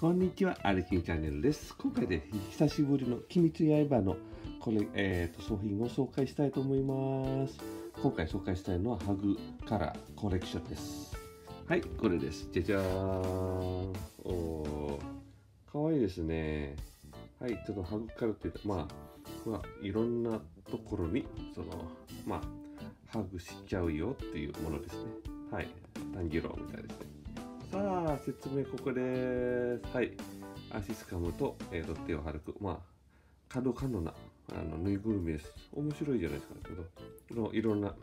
こんにちは、アルキンチャンネルです。今回で久しぶりの鬼滅刃のこれ、えー、と商品を紹介したいと思います。今回紹介したいのはハグカラーコレクションです。はい、これです。じゃじゃーん。おー、かわいいですね。はい、ちょっとハグカラーって言うと、まあ、まあ、いろんなところに、その、まあ、ハグしちゃうよっていうものですね。はい、炭治郎みたいですね。さあ、説明ここです。はい。足つかむと、えー、と手を歩く。まあ、角々なあのぬいぐるみです。面白いじゃないですか。けど、のいろんな、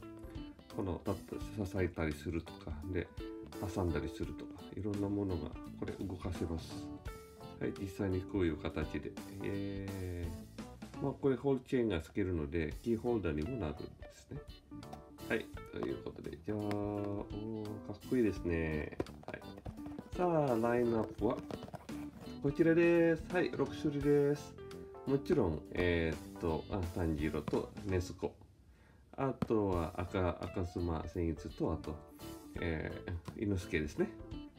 この、だって支えたりするとか、で、挟んだりするとか、いろんなものが、これ動かせます。はい、実際にこういう形で。えー、まあ、これホールチェーンがつけるので、キーホルダーにもなるんですね。はい、ということで、じゃあ、おーかっこいいですね。さあ、ラインナップはこちらです。はい、6種類です。もちろん、えーっと、炭治郎とネスコ。あとは赤、赤スマ千一と、あと、えー、猪之助ですね。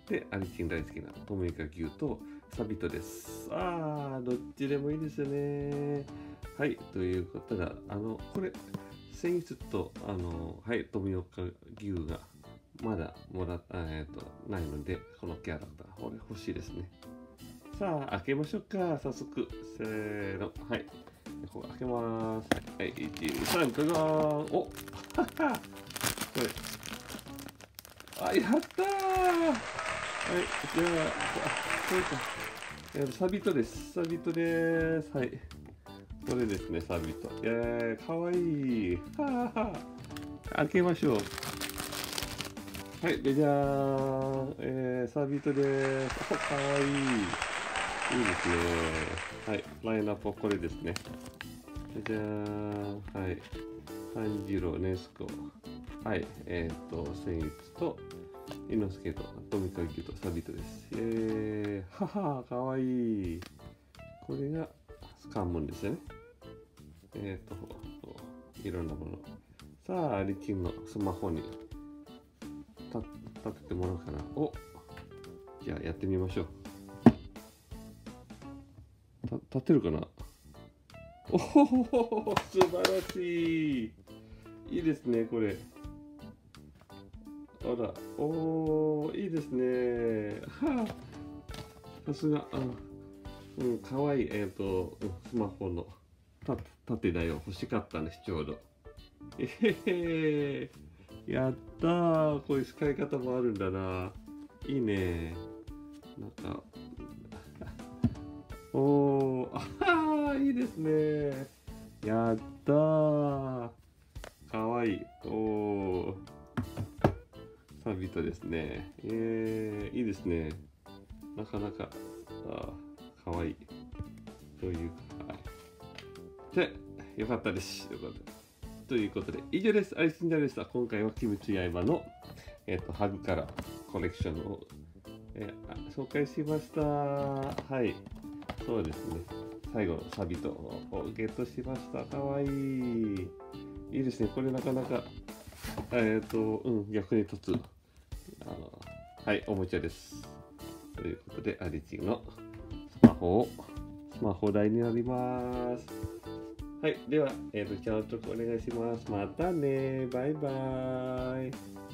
で、アリチン大好きなトミカ牛とサビトです。ああ、どっちでもいいですよね。はい、ということで、あの、これ、先日と、あの、はい、富岡牛がまだもらった、えっ、と、ないので、このキャラクター、これ欲しいですね。さあ、開けましょうか、早速。せーの、はい。ここ開けます。はい、1、2、3、どうぞおははこれ。あ、やったーはい、じゃあ、あ、これか。えー、サビトです。サビトです。はい。これですね、サビト。えー、かわいい。ははは。開けましょう。はい、でじゃあ、えー、サビトです。おかわいい。いいですね。はい、ラインナップはこれですね。じゃじゃーん。はい。炭治郎、ネスコ。はい、えっ、ー、と、千一と、猪之助と、富川牛とサビトです。えー、はは、かわいい。これがスカンムンですよね。えっ、と、いろんなもの。さあ、リキンのスマホに立ててもらうかな。おじゃあやってみましょう。立てるかな？おお素晴らしいいいですね、これ。あら、おいいですね。はあ、さすが、あうん、かわいい、えっ、ー、と、スマホの縦だよ。欲しかったんです、ちょうど。えへへやったーこういう使い方もあるんだな。いいね。なんか、おー、あーいいですね。やったーかわいい。おー。サビトですね。えー、いいですね。なかなか、あかわいい。というか、はい。で、よかったです。よかったです。ということで、以上です。アリスンジャーでした。今回は鬼滅刃の、えーと、ハグからコレクションを、えー、紹介しました。はい。そうですね。最後のサビトをゲットしました。かわいい。いいですね。これなかなか、えっ、ー、と、うん、役に立つ、あの、はい、おもちゃです。ということで、アリチのスマホを、スマホ台になります。はい。では、えっ、ー、と、チャンネル登録お願いします。またねバイバーイ。